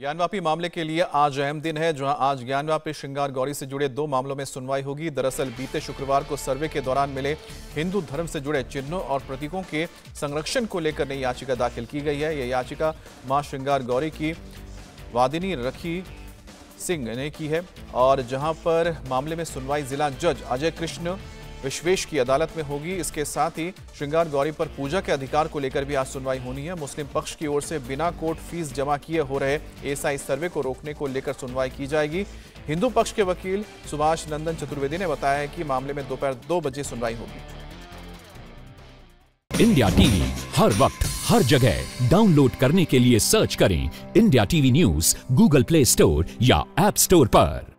ज्ञानवापी मामले के लिए आज अहम दिन है, जहाँ आज ज्ञानवापी श्रृंगार गौरी से जुड़े दो मामलों में सुनवाई होगी। दरअसल बीते शुक्रवार को सर्वे के दौरान मिले हिंदू धर्म से जुड़े चिन्हों और प्रतीकों के संरक्षण को लेकर नई याचिका दाखिल की गई है। यह याचिका माँ श्रृंगार गौरी की वादिनी रखी सिंह ने की है और जहाँ पर मामले में सुनवाई जिला जज अजय कृष्ण विश्वेश की अदालत में होगी। इसके साथ ही श्रृंगार गौरी पर पूजा के अधिकार को लेकर भी आज सुनवाई होनी है। मुस्लिम पक्ष की ओर से बिना कोर्ट फ़ीस जमा किए हो रहे एसआई सर्वे को रोकने को लेकर सुनवाई की जाएगी। हिंदू पक्ष के वकील सुभाष नंदन चतुर्वेदी ने बताया कि मामले में दोपहर दो बजे सुनवाई होगी। इंडिया टीवी, हर वक्त, हर जगह। डाउनलोड करने के लिए सर्च करें India TV news, Google play store या एप स्टोर पर।